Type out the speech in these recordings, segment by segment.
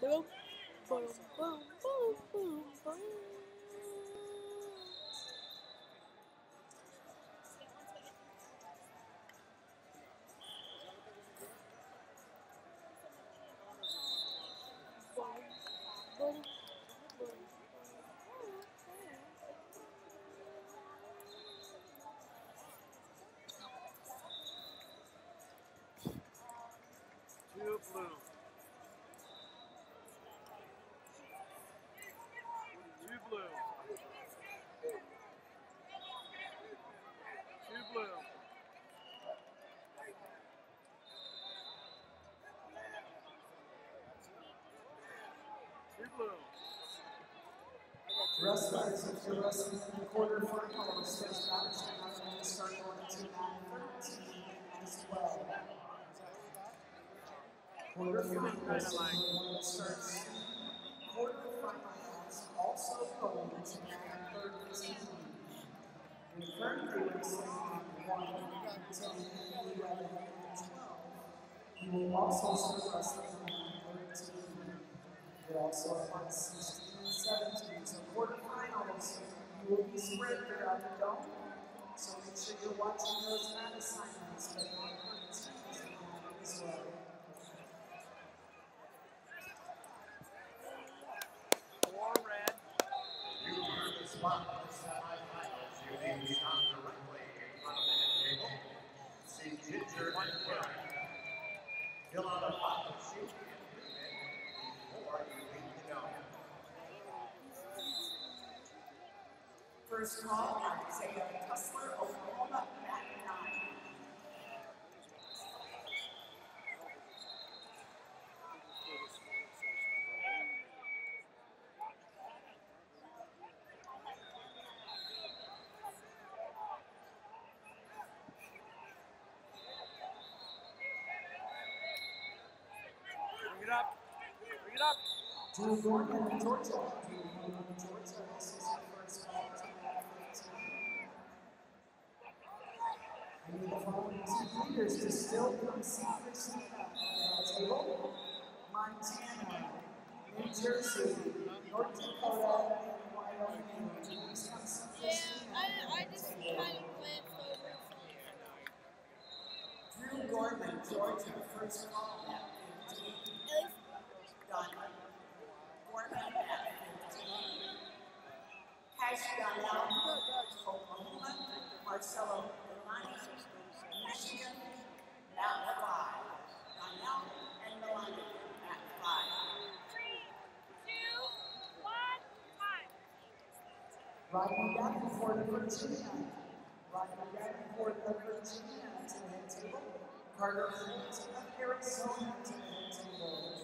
Two blue. Two blue. Two blue. Wrestlers, if you're wrestling in the quarterfinals, says Madison are going to start going to 913 as well. Quarterfinals is when starts. Quarterfinals also going to 913. We currently wrestling on 1, 10, 11, and 12. You will also start wrestling on 13. You're also on 16 and 17. So quarterfinals, you will be spread throughout the dome. So make sure you're watching those mat assignments, but on 13 as well. Four red. You are the spot for the semifinals. You need to come directly in front of the table. See Ginger and Karen. Fill out a pocket sheet and bring it before you leave the dome. First call, Isaiah Tussler, Oklahoma, mat 9. Bring it up. Bring it up. Gorman, Georgia. Drew Georgia. This is your first call to mat 15. Need the following two leaders to still secretly at the table. Montana, New Jersey, North Dakota, and Wyoming. Please come secretly Yeah, I, I just kind of glanced over. Drew Gorman, Georgia, first call Rodney Davenport, Virginia. Rodney Davenport of Virginia to the head table. Carter Flint of Arizona to the head table.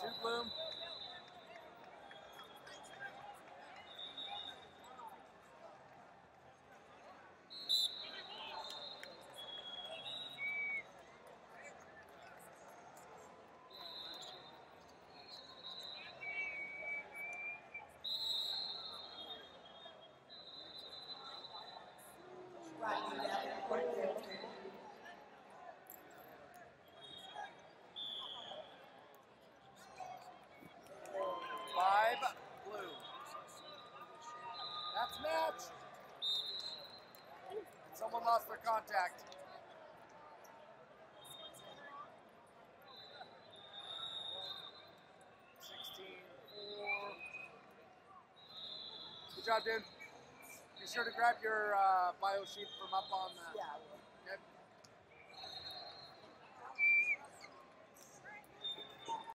Two bloom. Rodney Davenport, head table. Five blue. That's match. Someone lost their contact. Four. job, dude. Be sure to grab your uh, bio sheet from up on the. Yeah.